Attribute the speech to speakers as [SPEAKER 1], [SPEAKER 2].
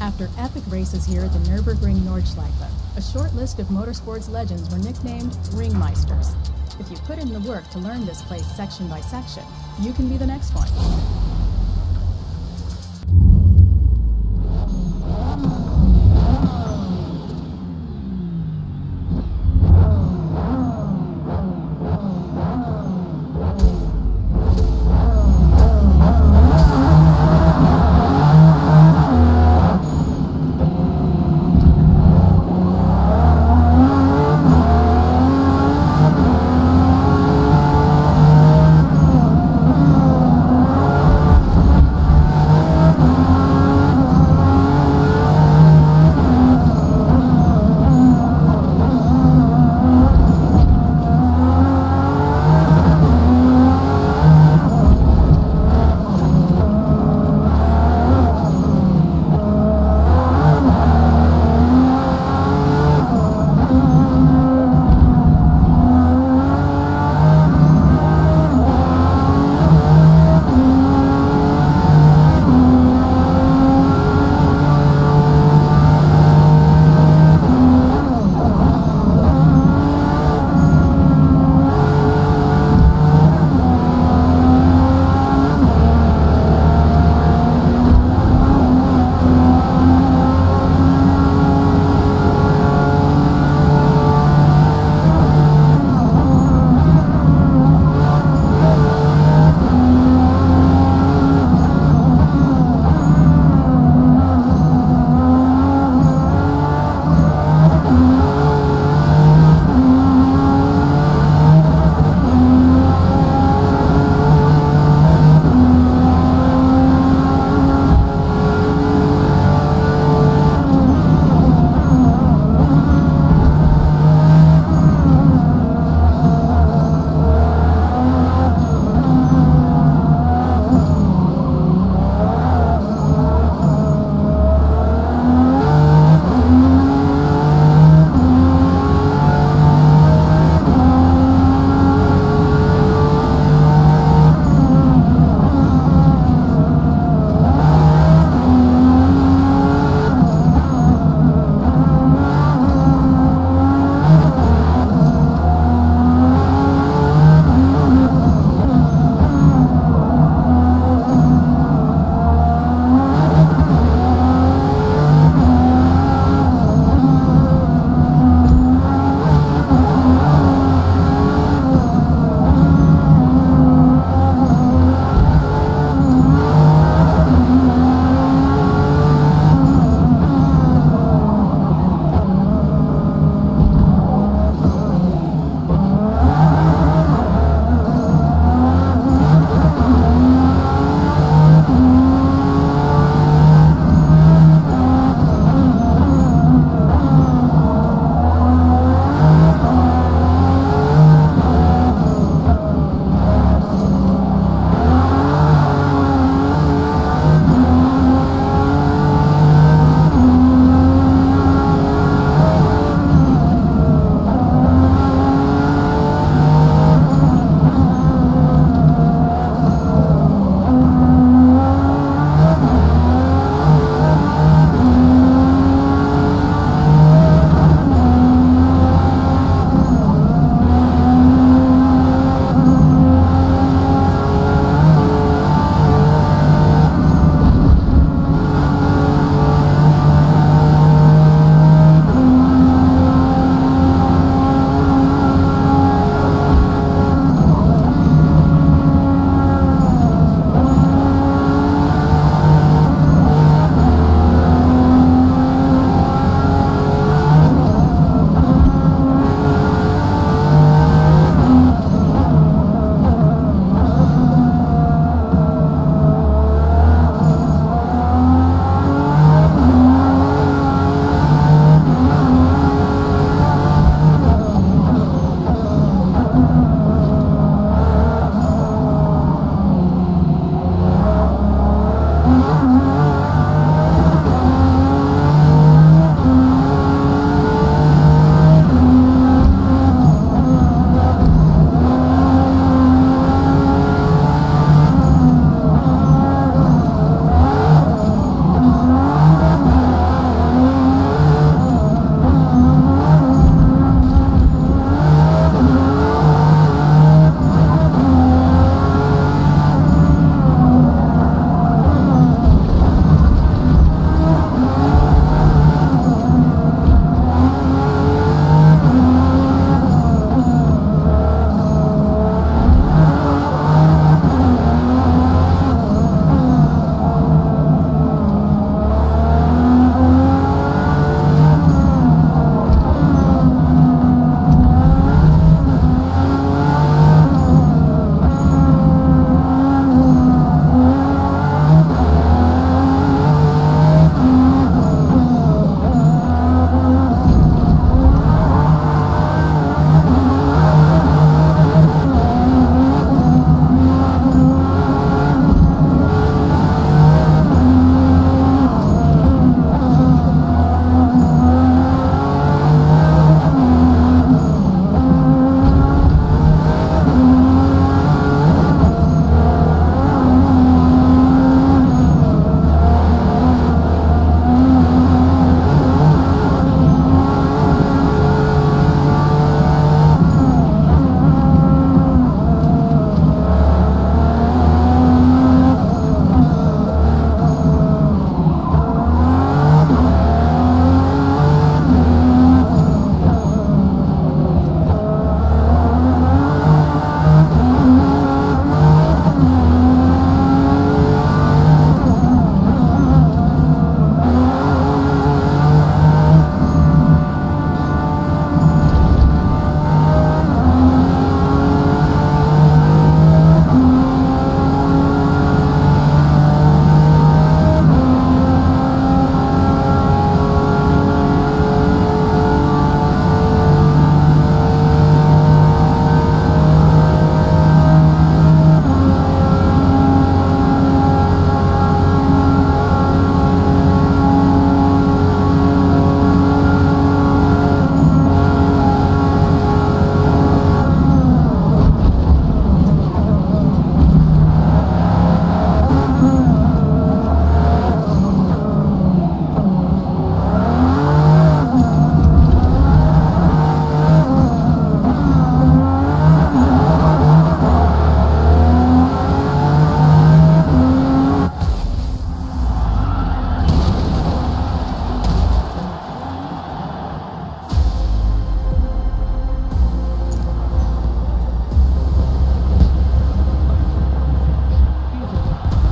[SPEAKER 1] After epic races here at the Nürburgring Nordschleife, a short list of motorsports legends were nicknamed Ringmeisters. If you put in the work to learn this place section by section, you can be the next one.